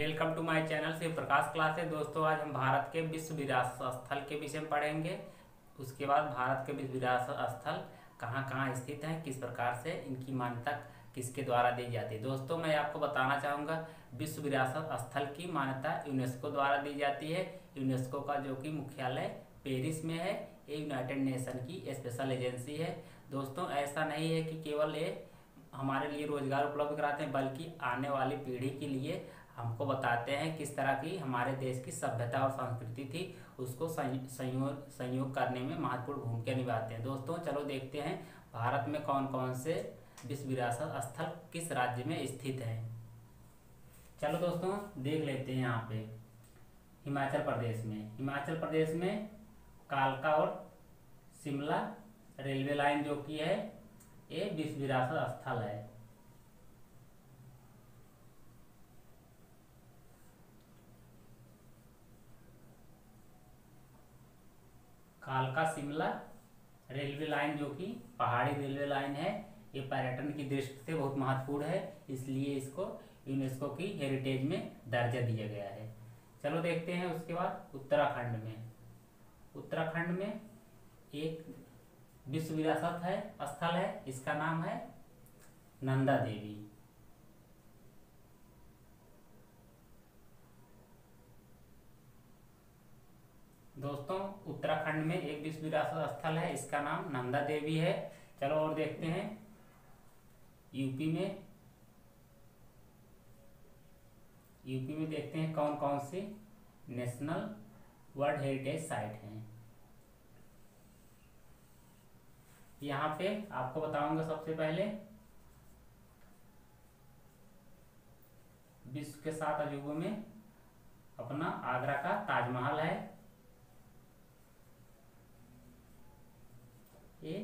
Welcome to my channel से प्रकाश class है। दोस्तों, आज हम भारत के विश्व विरासत स्थल के विषय में पढ़ेंगे। उसके बाद भारत के विश्व विरासत स्थल कहाँ कहाँ स्थित हैं, किस प्रकार से इनकी मान्यता किसके द्वारा दी जाती है। दोस्तों, मैं आपको बताना चाहूँगा, विश्व विरासत स्थल की मान्यता यूनेस्को द्वारा दी जाती है। यूनेस्को का जो कि मुख्यालय पेरिस में है, ये यूनाइटेड नेशन की स्पेशल एजेंसी है। दोस्तों, ऐसा नहीं है कि केवल ये हमारे लिए रोज़गार उपलब्ध कराते हैं, बल्कि आने वाली पीढ़ी के लिए हमको बताते हैं किस तरह की हमारे देश की सभ्यता और संस्कृति थी, उसको संयोग संयोग करने में महत्वपूर्ण भूमिका निभाते हैं। दोस्तों, चलो देखते हैं भारत में कौन कौन से विश्व विरासत स्थल किस राज्य में स्थित हैं। चलो दोस्तों, देख लेते हैं यहाँ पे। हिमाचल प्रदेश में। हिमाचल प्रदेश में कालका और शिमला रेलवे लाइन जो की है, ये विश्व विरासत स्थल है। कालका शिमला रेलवे लाइन जो कि पहाड़ी रेलवे लाइन है, ये पर्यटन की दृष्टि से बहुत महत्वपूर्ण है, इसलिए इसको यूनेस्को की हेरिटेज में दर्जा दिया गया है। चलो देखते हैं उसके बाद उत्तराखंड में। उत्तराखंड में एक विश्व विरासत है, स्थल है, इसका नाम है नंदा देवी। दोस्तों, उत्तराखंड में एक विश्व विरासत स्थल है, इसका नाम नंदा देवी है। चलो और देखते हैं। यूपी में यूपी में देखते हैं कौन कौन सी नेशनल वर्ल्ड हेरिटेज साइट हैं। यहाँ पे आपको बताऊँगा सबसे पहले। विश्व के सात अजूबों में अपना आगरा का ताजमहल है। ये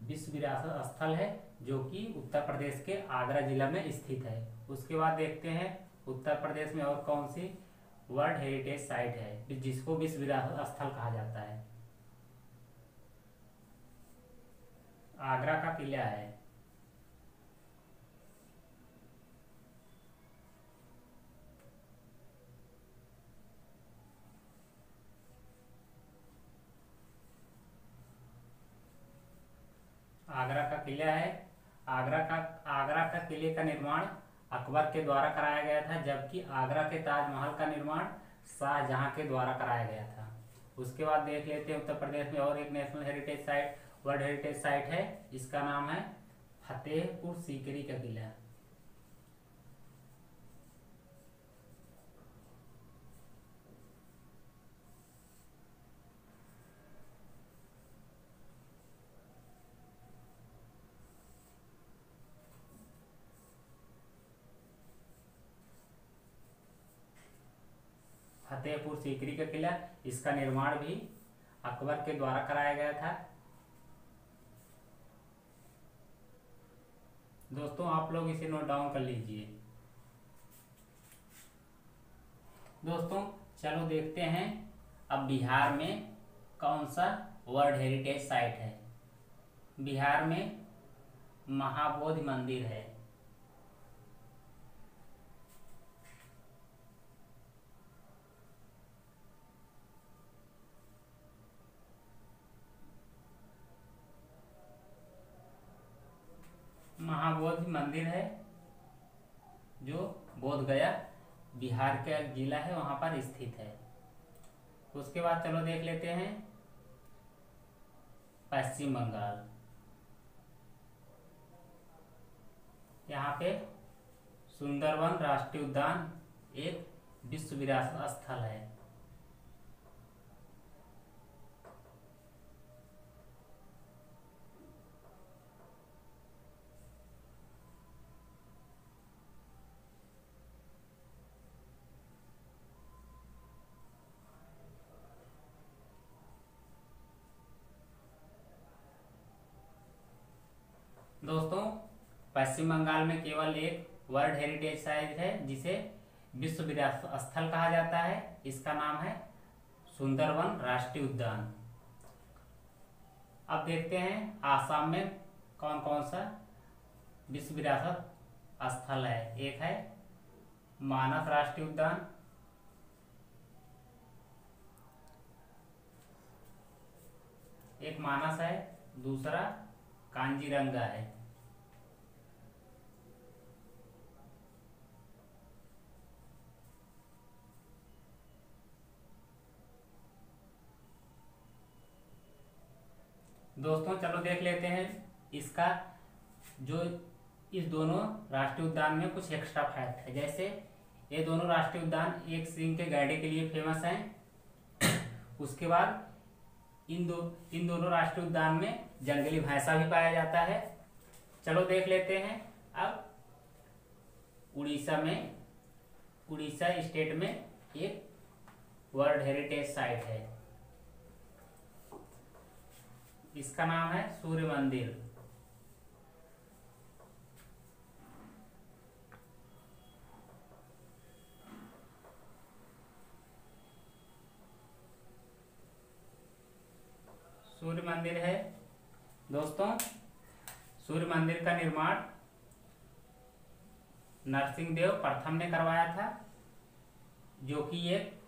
विश्व विरासत स्थल है, जो कि उत्तर प्रदेश के आगरा जिला में स्थित है। उसके बाद देखते हैं, उत्तर प्रदेश में और कौन सी वर्ल्ड हेरिटेज साइट है, जिसको विश्व विरासत स्थल कहा जाता है। आगरा का किला है आगरा का किला है। आगरा का आगरा का किले का निर्माण अकबर के द्वारा कराया गया था, जबकि आगरा के ताजमहल का निर्माण शाहजहां के द्वारा कराया गया था। उसके बाद देख लेते हैं, उत्तर प्रदेश में और एक national heritage site, world heritage site है। इसका नाम है फतेहपुर सीकरी का किला। फतेहपुर सीकरी का किला, इसका निर्माण भी अकबर के द्वारा कराया गया था। दोस्तों, आप लोग इसे नोट डाउन कर लीजिए। दोस्तों, चलो देखते हैं, अब बिहार में कौन सा वर्ल्ड हेरिटेज साइट है? बिहार में महाबोधि मंदिर है। महाबोधि मंदिर है, जो बोध गया, बिहार का जिला है, वहाँ पर स्थित है। उसके बाद चलो देख लेते हैं, पश्चिम बंगाल। यहाँ पे सुंदरवन राष्ट्रीय उद्यान एक विश्व विरासत स्थल है दोस्तों पश्चिम बंगाल में केवल एक वर्ल्ड हेरिटेज साइट है, जिसे विश्व विरासत स्थल कहा जाता है। इसका नाम है सुंदरवन राष्ट्रीय उद्यान। अब देखते हैं आसाम में कौन कौन सा विश्व विरासत स्थल है। एक है मानस राष्ट्रीय उद्यान। एक मानस है, दूसरा कांजीरंगा है। दोस्तों, चलो देख लेते हैं इसका जो इस दोनों राष्ट्रीय उद्यान में कुछ एक्स्ट्रा फैक्ट है। जैसे ये दोनों राष्ट्रीय उद्यान एक सिंह के गैडे के लिए फ़ेमस हैं। उसके बाद इन दो, इन दोनों राष्ट्रीय उद्यान में जंगली भैंसा भी पाया जाता है। चलो देख लेते हैं। अब उड़ीसा में, उड़ीसा स्टेट में एक वर्ल्ड हेरिटेज साइट है। इसका नाम है? सूर्य मंदिर। सूर्य मंदिर है। दोस्तों, सूर्य मंदिर का निर्माण नरसिंह देव प्रथम ने करवाया था, जो कि एक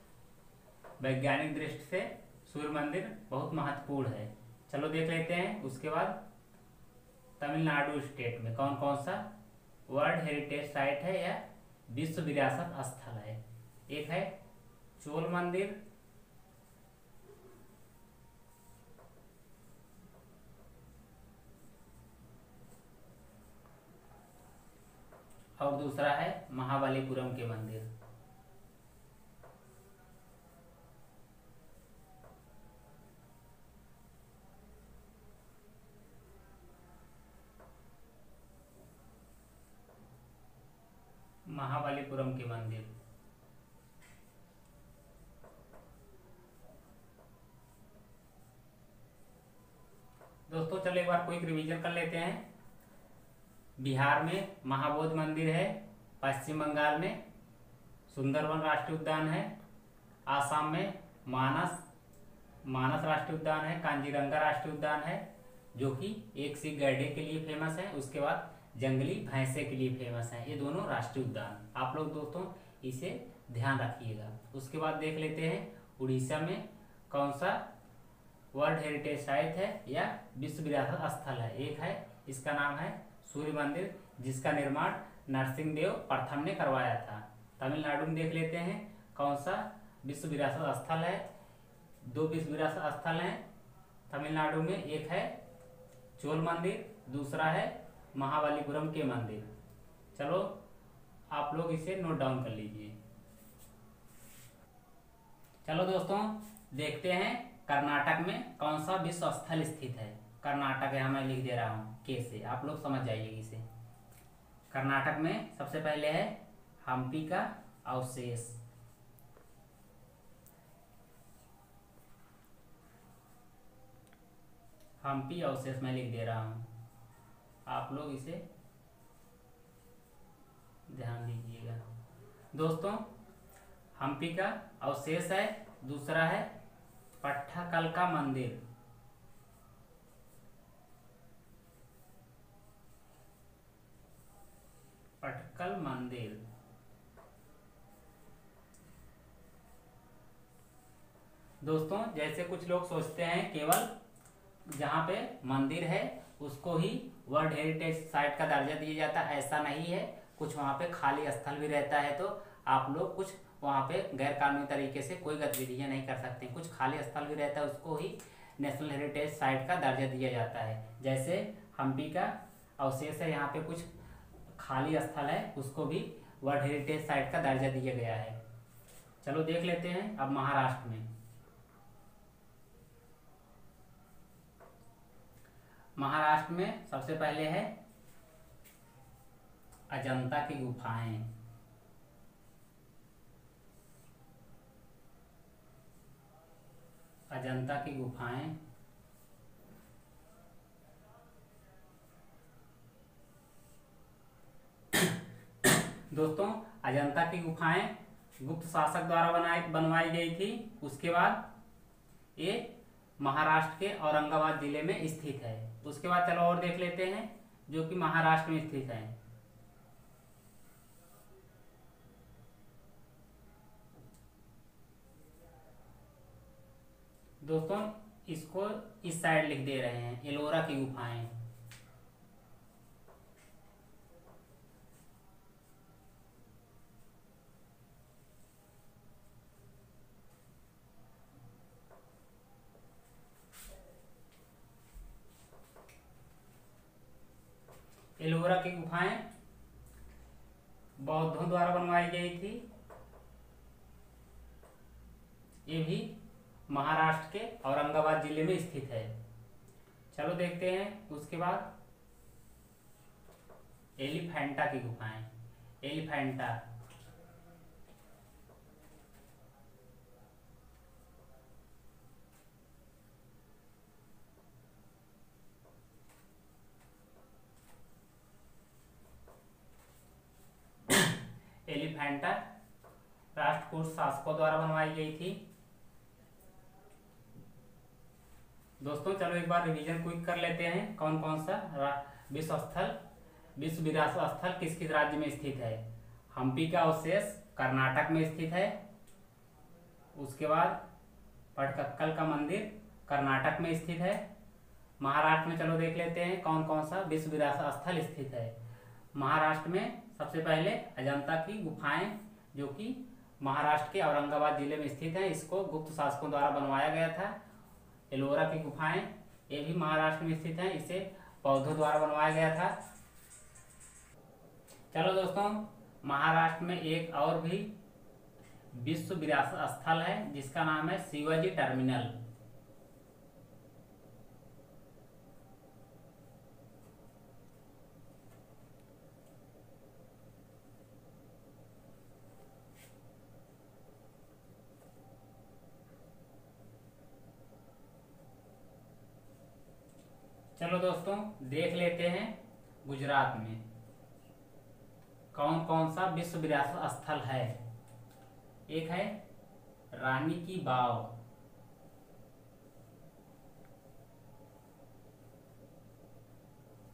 वैज्ञानिक दृष्टि से सूर्य मंदिर बहुत महत्वपूर्ण है। चलो देख लेते हैं, उसके बाद तमिलनाडु स्टेट में कौन कौन सा वर्ल्ड हेरिटेज साइट है या विश्व विरासत स्थल है? एक है चोल मंदिर, और दूसरा है महाबलीपुरम के मंदिर। महाबलीपुरम के मंदिर। दोस्तों, चलो एक बार क्विक रिवीजन कर लेते हैं। बिहार में महाबोध मंदिर है, पश्चिम बंगाल में सुंदरवन राष्ट्रीय उद्यान है, आसाम में मानस मानस राष्ट्रीय उद्यान है, कांजीरंगा राष्ट्रीय उद्यान है, जो कि एक सी गैडे के लिए फ़ेमस है। उसके बाद जंगली भैंसे के लिए फ़ेमस है। ये दोनों राष्ट्रीय उद्यान। आप लोग दोस्तों, इसे ध्यान रखिएगा। उसके बाद देख लेते हैं, उड़ीसा में कौन सा वर्ल्ड हेरिटेज साइट है या विश्व विरासत स्थल है? एक है, इसका नाम है सूर्य मंदिर, जिसका निर्माण नरसिंह देव प्रथम ने करवाया था। तमिलनाडु में देख लेते हैं, कौन सा विश्व विरासत स्थल है? दो विश्व विरासत स्थल हैं। तमिलनाडु में एक है चोल मंदिर, दूसरा है महाबलीपुरम के मंदिर। चलो, आप लोग इसे नोट डाउन कर लीजिए। चलो दोस्तों, देखते हैं कर्नाटक में कौन सा विश्व स्थल स्थित है। कर्नाटक यहाँ मैं लिख दे रहा हूँ कैसे आप लोग समझ जाइए इसे। कर्नाटक में सबसे पहले है हम्पी का अवशेष। हम्पी अवशेष मैं लिख दे रहा हूँ। आप लोग इसे ध्यान दीजिएगा। दोस्तों, हम्पी का अवशेष है, दूसरा है पट्टाकल का मंदिर। पटकल मंदिर। दोस्तों, जैसे कुछ लोग सोचते हैं, केवल जहाँ पे मंदिर है, उसको ही वर्ल्ड हेरिटेज साइट का दर्जा दिया जाता है। ऐसा नहीं है। कुछ वहाँ पे खाली स्थल भी रहता है तो आप लोग कुछ वहाँ पे गैर कानूनी तरीके से कोई गतिविधियाँ नहीं कर सकते। कुछ खाली स्थल भी रहता है, उसको ही नेशनल हेरिटेज साइट का दर्जा दिया जाता है। जैसे हम्पी का अवशेष है, यहाँ पे कुछ खाली स्थल है, उसको भी वर्ल्ड हेरिटेज साइट का दर्जा दिया गया है। चलो देख लेते हैं अब महाराष्ट्र में। महाराष्ट्र में सबसे पहले है अजंता की गुफाएँ। अजंता की गुफाएँ। दोस्तों, अजंता की गुफाएँ गुप्त शासक द्वारा बनाई, बनवाई गई थी। उसके बाद ये महाराष्ट्र के औरंगाबाद ज़िले में स्थित है। तो उसके बाद चलो और देख लेते हैं, जो कि महाराष्ट्र में स्थित है। दोस्तों, इसको इस साइड लिख दे रहे हैं, एलोरा की गुफाएँ। एलोरा की गुफाएँ बौद्धों द्वारा बनवाई गई थी। ये भी महाराष्ट्र के औरंगाबाद ज़िले में स्थित है। चलो देखते हैं उसके बाद एलिफेंटा की गुफाएँ। एलिफेंटा एलिफेंटा राष्ट्रकूट शासकों द्वारा बनवाई गई थी। दोस्तों, चलो एक बार रिवीजन क्विक कर लेते हैं। कौन कौन सा? विश्व स्थल विश्व विरासत स्थल किस किस राज्य में स्थित है? हम्पी का अवशेष कर्नाटक में स्थित है। उसके बाद पटकक्कल का मंदिर कर्नाटक में स्थित है। महाराष्ट्र में चलो देख लेते हैं कौन कौन सा? विश्व विरासत स्थल स्थित है। महाराष्ट्र में सबसे पहले अजंता की गुफाएँ जो कि महाराष्ट्र के औरंगाबाद ज़िले में स्थित है, इसको गुप्त शासकों द्वारा बनवाया गया था। एलोरा की गुफाएँ ये भी महाराष्ट्र में स्थित है, इसे पौधों द्वारा बनवाया गया था। चलो दोस्तों, महाराष्ट्र में एक और भी विश्व विरासत स्थल है, जिसका नाम है शिवाजी टर्मिनल चलो दोस्तों, देख लेते हैं गुजरात में। कौन कौन सा विश्व विरासत स्थल है? एक है रानी की बाव।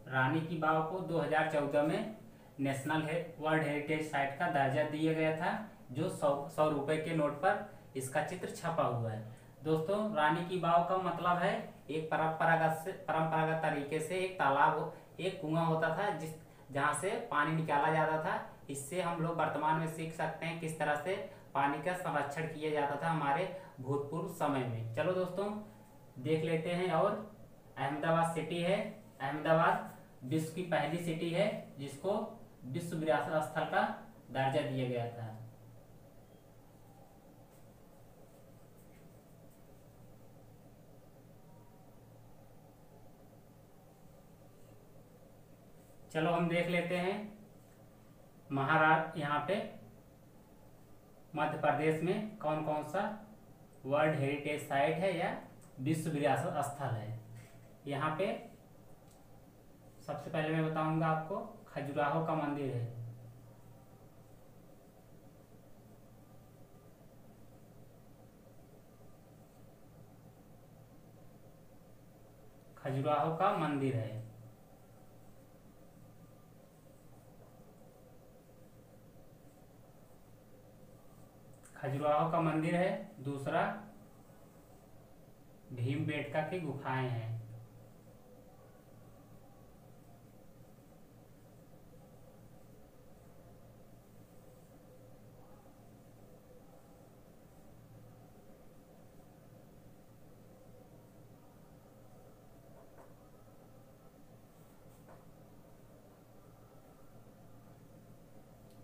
रानी की बाव को 2014 में नेशनल वर्ल्ड हेरिटेज साइट का दर्जा दिया गया था, जो सौ सौ रुपए के नोट पर इसका चित्र छपा हुआ है। दोस्तों, रानी की बाव का मतलब है एक परंपरागत परंपरागत तरीके से एक तालाब, एक कुआँ होता था जिस जहाँ से पानी निकाला जाता था। इससे हम लोग वर्तमान में सीख सकते हैं किस तरह से पानी का संरक्षण किया जाता था हमारे भूतपूर्व समय में। चलो दोस्तों, देख लेते हैं और अहमदाबाद सिटी है। अहमदाबाद विश्व की पहली सिटी है जिसको विश्व विरासत स्थल का दर्जा दिया गया था। चलो हम देख लेते हैं। महाराष्ट्र यहाँ पे मध्य प्रदेश में कौन कौन सा वर्ल्ड हेरिटेज साइट है या विश्व विरासत स्थल है। यहाँ पे सबसे पहले मैं बताऊँगा आपको, खजुराहो का मंदिर है। खजुराहो का मंदिर है। खजुराहो का मंदिर है, दूसरा भीम बेटका की गुफाएँ हैं।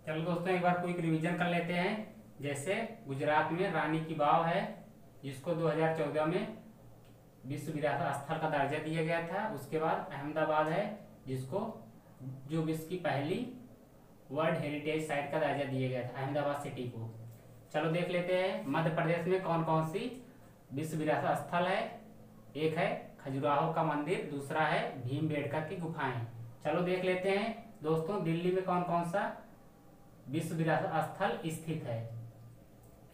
चलो दोस्तों, एक बार क्विक रिवीजन कर लेते हैं। जैसे गुजरात में रानी की बाव है, जिसको 2014 में विश्व विरासत स्थल का दर्जा दिया गया था, उसके बाद अहमदाबाद है, जिसको जो विश्व की पहली वर्ल्ड हेरिटेज साइट का दर्जा दिया गया था, अहमदाबाद सिटी को। चलो देख लेते हैं, मध्य प्रदेश में कौन कौन सी विश्व विरासत स्थल है? एक है खजुराहो का मंदिर, दूसरा है भीम बेड़का की गुफाएँ। चलो देख लेते हैं, दोस्तों दिल्ली में कौन कौन सा विश्व विरासत स्थल स्थित है?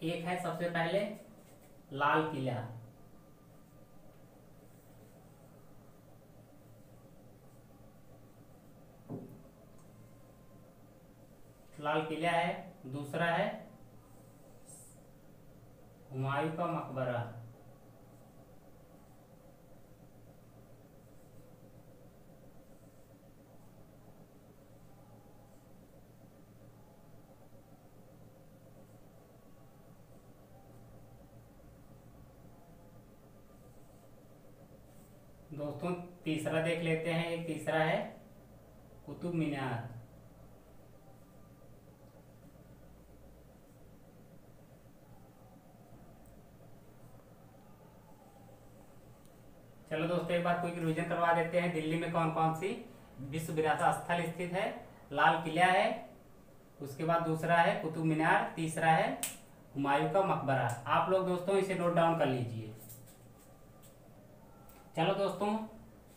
एक है सबसे पहले लाल किला। लाल किला है दूसरा है हुमायूं का मकबरा दोस्तों तीसरा देख लेते हैं एक तीसरा है कुतुब मीनार। चलो दोस्तों, एक बार कोई रिविजन करवा देते हैं, दिल्ली में कौन कौन सी विश्व विरासत स्थल स्थित है? लाल किला है, उसके बाद दूसरा है कुतुब मीनार, तीसरा है हुमायूं का मकबरा। आप लोग दोस्तों इसे नोट डाउन कर लीजिए। चलो दोस्तों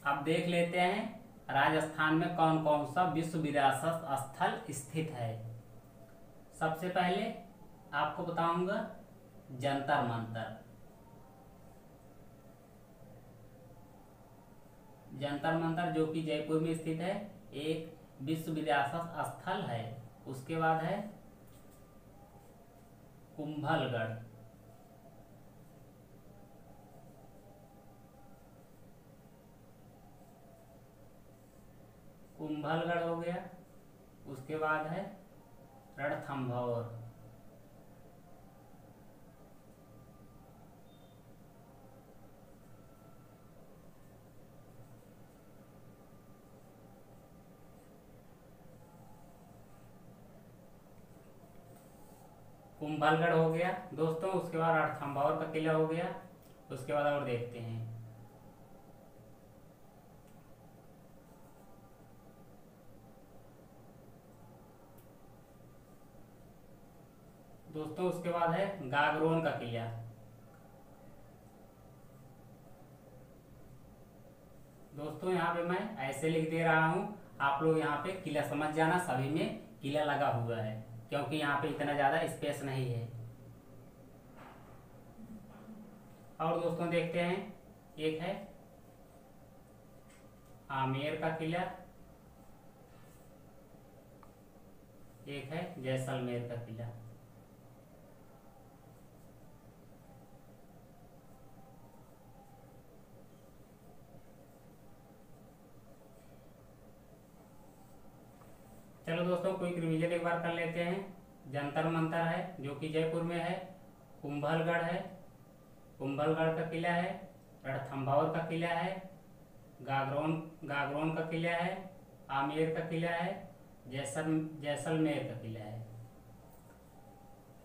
अब देख लेते हैं राजस्थान में कौन कौन सा विश्व विरासत स्थल स्थित है। सबसे पहले आपको बताऊँगा जंतर मंतर। जंतर मंतर जो कि जयपुर में स्थित है, एक विश्व विरासत स्थल है। उसके बाद है कुंभलगढ़। कुंभलगढ़ हो गया, उसके बाद है रणथंभौर। कुंभलगढ़ हो गया, दोस्तों, उसके बाद रणथंभौर का किला हो गया, उसके बाद और देखते हैं। दोस्तों, उसके बाद है गागरोन का किला दोस्तों, यहाँ पे मैं ऐसे लिख दे रहा हूँ, आप लोग यहाँ पे किला समझ जाना, सभी में किला लगा हुआ है, क्योंकि यहाँ पे इतना ज़्यादा स्पेस नहीं है। और दोस्तों, देखते हैं, एक है आमेर का किला, एक है जैसलमेर का किला। चलो दोस्तों, कोई रिविजन एक बार कर लेते हैं। जंतर मंतर है, जो कि जयपुर में है। कुंभलगढ़ है। कुंभलगढ़ का किला है। रणथंभौर का किला है। गागरोन गागरोन का किला है। आमेर का किला है। जैसल, जैसलमेर का किला है।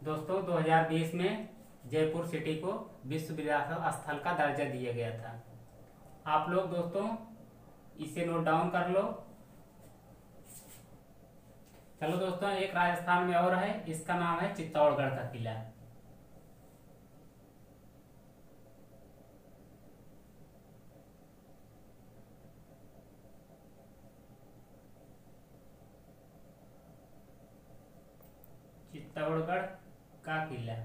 दोस्तों 2020 में जयपुर सिटी को विश्व विरासत स्थल का दर्जा दिया गया था। आप लोग दोस्तों, इसे नोट डाउन कर लो। चलो दोस्तों, एक राजस्थान में और है, इसका नाम है चित्तौड़गढ़ का किला। चित्तौड़गढ़ का किला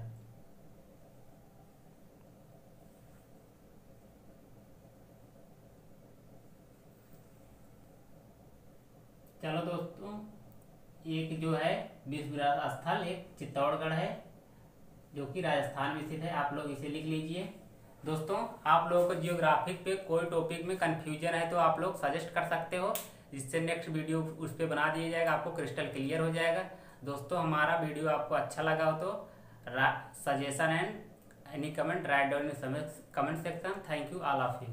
चलो दोस्तों एक जो है विश्व विरासत स्थल, एक चित्तौड़गढ़ है, जो कि राजस्थान में स्थित है। आप लोग इसे लिख लीजिए। दोस्तों, आप लोगों को जियोग्राफिक पे कोई टॉपिक में कंफ्यूजन है तो आप लोग सजेस्ट कर सकते हो। जिससे नेक्स्ट वीडियो उस पर बना दिया जाएगा, आपको क्रिस्टल क्लियर हो जाएगा। दोस्तों, हमारा वीडियो आपको अच्छा लगा हो तो suggestion and any comment write down in comment section thank you all of you